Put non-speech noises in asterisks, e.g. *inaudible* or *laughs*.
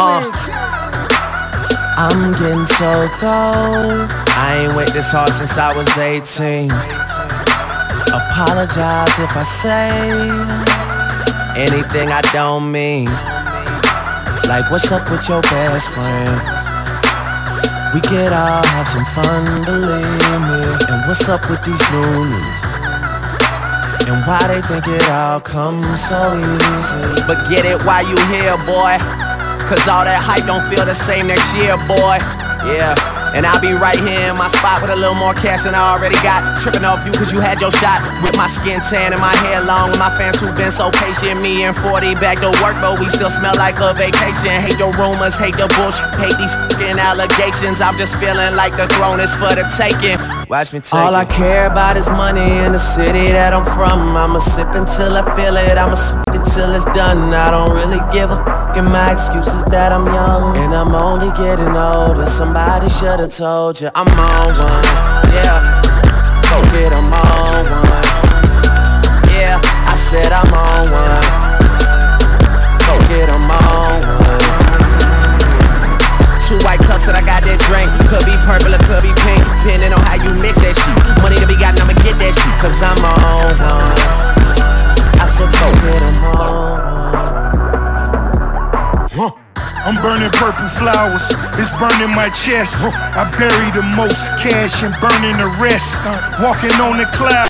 Uh. *laughs* getting so cold. I ain't wait this hard since I was 18. Apologize if I say anything I don't mean. Like, what's up with your best friend? We could all have some fun, believe me. And what's up with these loonies? And why they think it all comes so easy? But get it while you here, boy. Cause all that hype don't feel the same next year, boy. Yeah. And I'll be right here in my spot with a little more cash than I already got. Tripping off you cause you had your shot. With my skin tan and my hair long. And my fans who've been so patient. Me and 40 back to work, but we still smell like a vacation. Hate your rumors, hate the bullshit, hate these fucking allegations. I'm just feeling like the throne is for the taking. Watch me take All it. I care about is money in the city that I'm from. I'ma sip until I feel it. I'ma sip till it's done. I don't really give a. And my excuse is that I'm young and I'm only getting older. Somebody should've told you I'm on one. Yeah, go get 'em on one. Yeah, I said I'm on one. Go get on one. Two white cups that I got that drink. Could purple or could be pink, depending on how you mix that shit. Money to be gotten, I'ma get that shit, cause I'm on one. I said, go get 'em on. I'm burning purple flowers, it's burning my chest. I bury the most cash and burning the rest. Walking on the cloud.